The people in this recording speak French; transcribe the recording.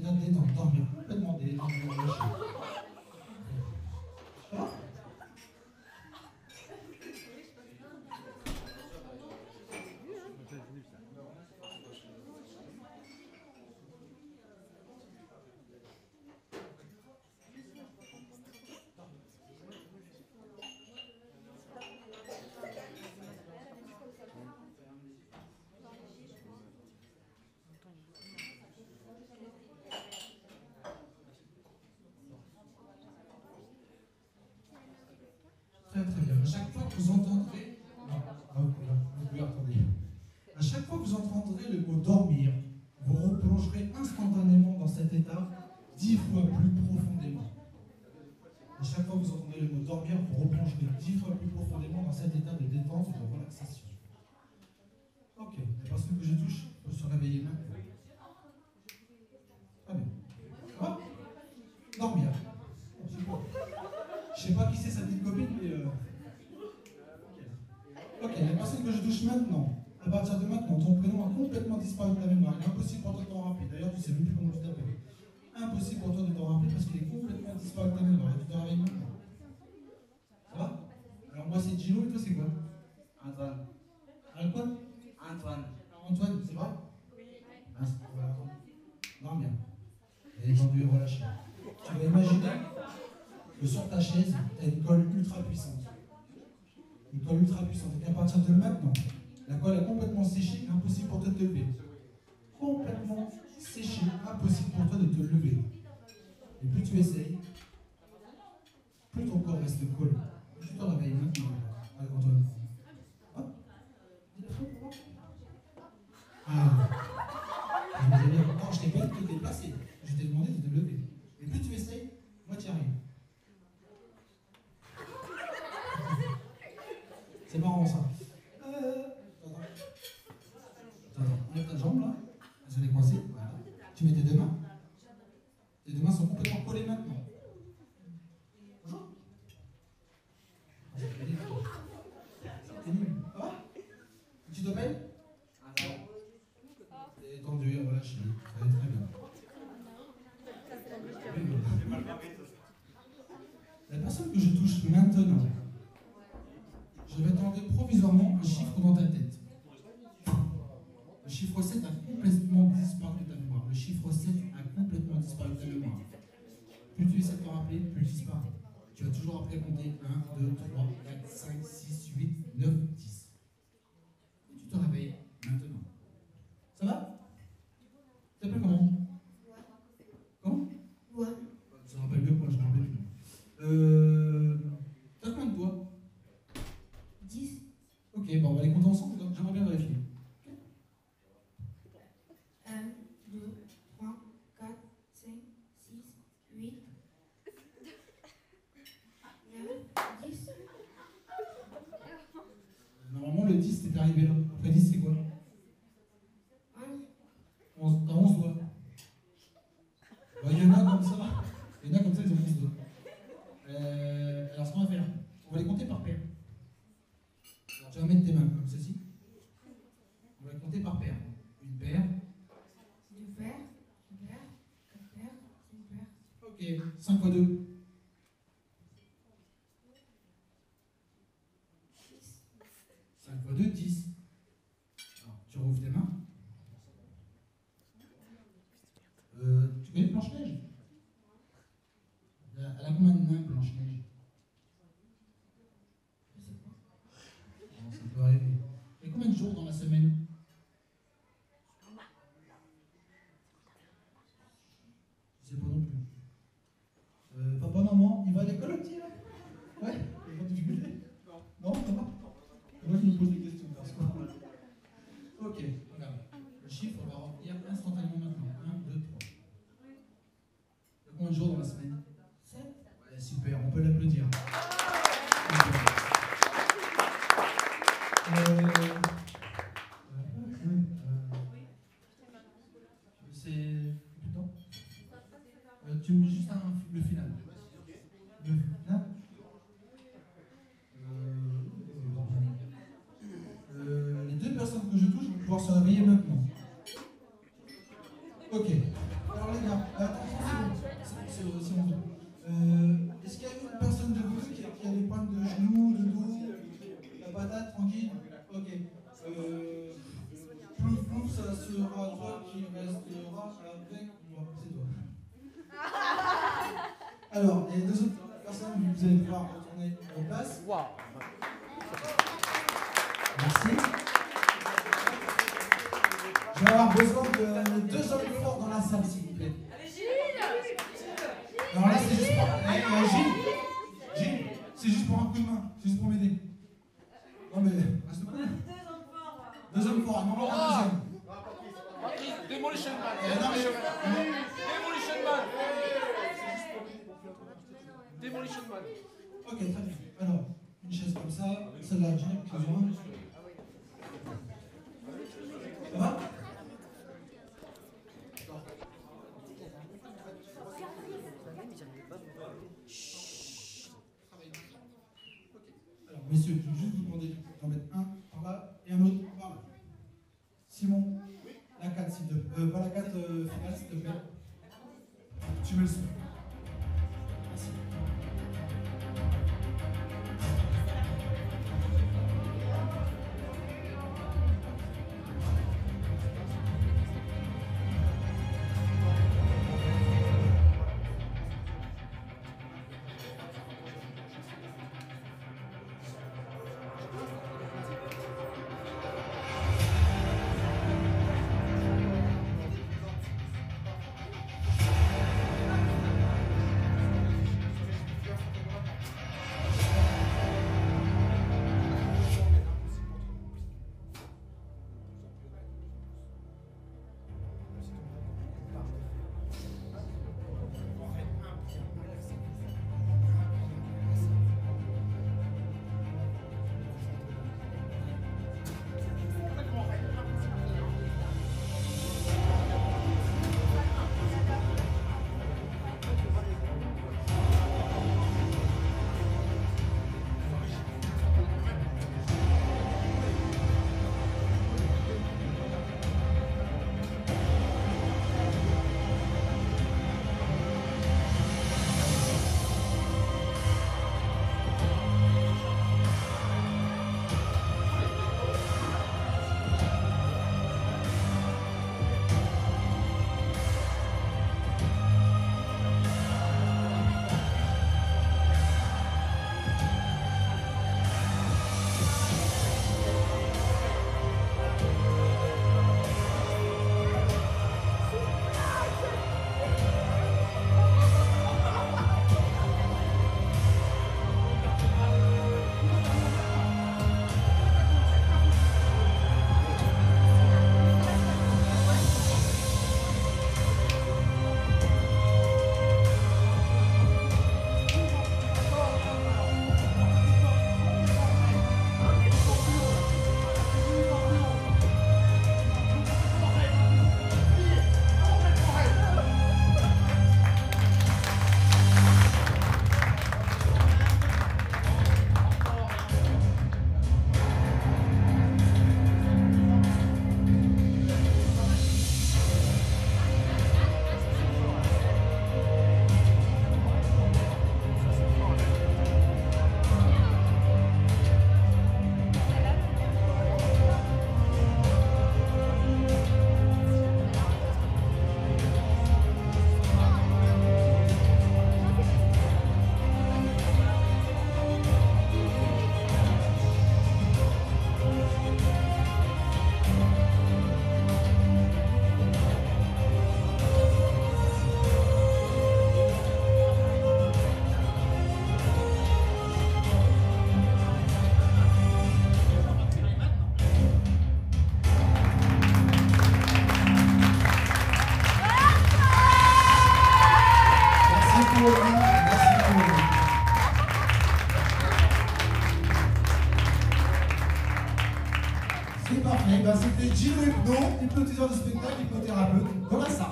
état de détente, dormir, complètement détendu, Très très bien. À chaque fois que vous entendrez. Le mot dormir, vous replongerez instantanément dans cet état dix fois plus profondément. À chaque fois que vous entendrez le mot dormir, vous replongerez dix fois plus profondément dans cet état de détente et de relaxation. Ok, les personnes que je touche peuvent se réveiller maintenant. Très bien. Ça va Dormir. Super. Je sais pas qui c'est sa petite copine, mais. euh, Ok, la maintenant, à partir de maintenant, ton prénom a complètement disparu de ta mémoire. Il est impossible pour toi de t'en rappeler. D'ailleurs, tu sais même plus comment tu t'appelles. Impossible pour toi de t'en rappeler parce qu'il est complètement disparu de ta mémoire. Et tu te réveilles maintenant. Ça va? Alors, moi, c'est Gino et toi, c'est quoi? Antoine. Alors, quoi? Antoine. Antoine, c'est vrai? Ah, c'est- voilà. Non, bien. Et détendu et relâché. Tu vas imaginer que sur ta chaise, tu as une colle ultra puissante. Une colle ultra puissante. Et qu'à partir de maintenant, la colle est complètement séchée, impossible pour toi de te lever. Complètement séchée, impossible pour toi de te lever. Et plus tu essayes, plus ton corps reste collé. Plus tu te réveilles maintenant. Allez, Antoine. Hop. Ah. Je me disais bien, non, je t'ai pas dit de te déplacer. Je t'ai demandé de te lever. Et plus tu essayes, moi tu y arrives. C'est marrant ça. Euh, attends. Attends, enlève ta jambe là. Elle est coincée. Voilà. Tu mets tes deux mains. Tes deux mains sont complètement collées maintenant. Bonjour. T'es nul. Ça va Tu t'appelles Antoine. T'es tendu relâché. Ça va très bien. La personne que je touche maintenant, je vais t'enlever provisoirement un chiffre dans ta tête. Plus tu essaies de te rappeler, plus il disparaît. Tu vas toujours après compter 1, 2, 3, 4, 5, 6, 8, 9, 10. Et tu te réveilles maintenant. Ça va Tu t'appelles comment Comment Ça me rappelle mieux que moi, je me rappelle plus. Euh. T'as combien de doigts 10, Ok, bon, on va les compter ensemble, donc j'aimerais bien vérifier. 1, 2, 3, 4, 5, 6, 8, 9, 10. Normalement, le 10, t'es arrivé là. Après 10, c'est quoi? 11, 11. T'as 11 doigts. Il y en a comme ça. Il y en a comme ça, ils ont 11 doigts. Euh, alors, ce qu'on va faire, on va les compter par paire. Alors, tu vas mettre tes mains comme ceci. On va les compter par paire. Une paire. deux paires, une paire, quatre paires, cinq paires, Ok, 5 fois 2. 5 fois 2, 10. Alors, tu rouvres tes mains. Euh, tu connais Blanche-Neige Elle a elle a combien de mains, Blanche-Neige Je sais pas. Bon, ça peut arriver. Et combien de jours dans la semaine Je sais pas non plus. Euh, papa, maman, il va à l'école le petit là Ouais Il va difficulté Non, ça va Moi je me pose des questions parce que. Ok, regarde. Le chiffre va revenir instantanément maintenant. 1, 2, 3. Il y a combien de jours dans la semaine 7, Ouais, super, on peut l'applaudir. Super. Euh, euh, euh, C'est. Putain. Euh, tu me dis juste un, le final. Le final Euh, euh, Les deux personnes que je touche vont pouvoir se réveiller Ok. Alors les gars, c'est bon. C'est bon. Euh, Est-ce qu'il y a une personne de vous qui a, des problèmes de genoux, de dos La patate, tranquille? Ok. Euh, plouf, plouf, ça sera toi qui restera avec moi. C'est toi. Alors, les deux autres personnes, vous allez pouvoir retourner en place. Je vais avoir besoin de deux hommes forts dans la salle, s'il vous plaît. Non, là, c'est juste pour. Eh, eh, Gilles Gilles, c'est juste pour un coup de main. C'est juste pour m'aider. Non, mais. Reste pas là. Deux hommes forts, non, non, un deuxième. Demolition Man. Eh, non, mais. Demolition Man. Demolition Man. Ok, très bien. Alors, une chaise comme ça, celle-là, Gilles, excusez-moi. Ça va Alors, messieurs, je vais juste vous demander d'en mettre un par là et un autre par là. Simon, la 4, s'il te plaît. Euh, pas la 4 euh, finale, s'il te plaît. Tu me le parfait. Ben, C'était Gino Hypno, hypnotiseur de spectacle, hypnothérapeute. Voilà. Merci.